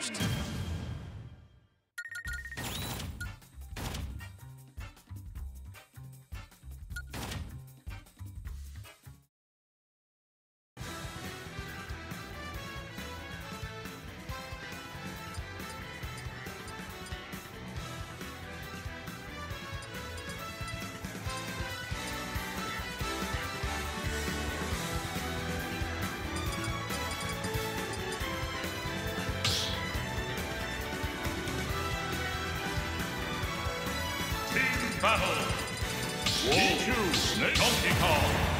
審判 battle. G2 Donkey Kong.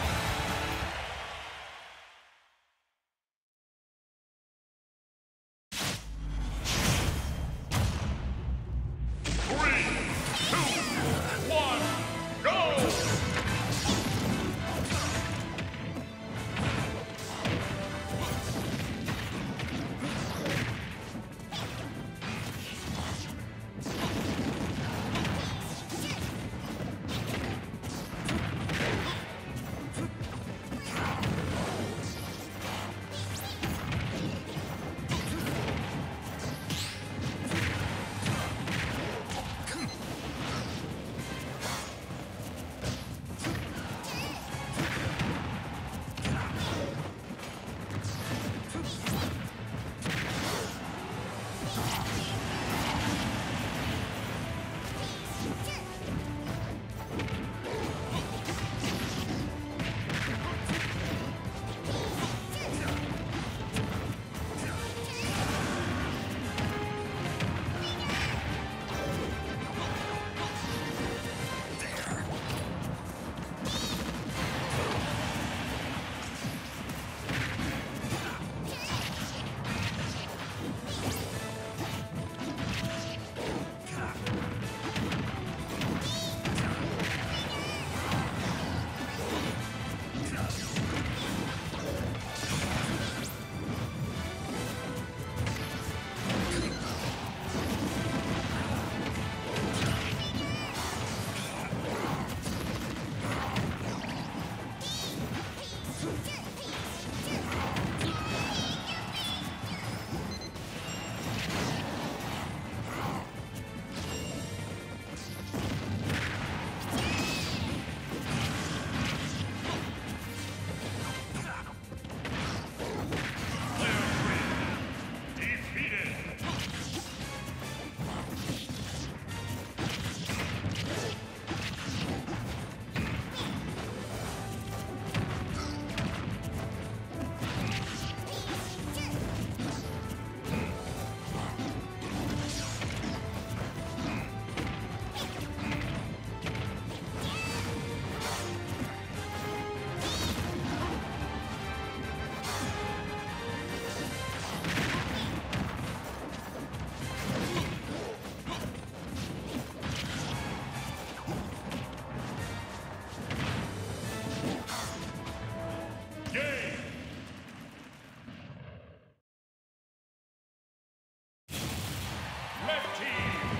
Red team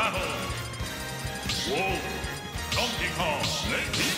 battle. Donkey Kong.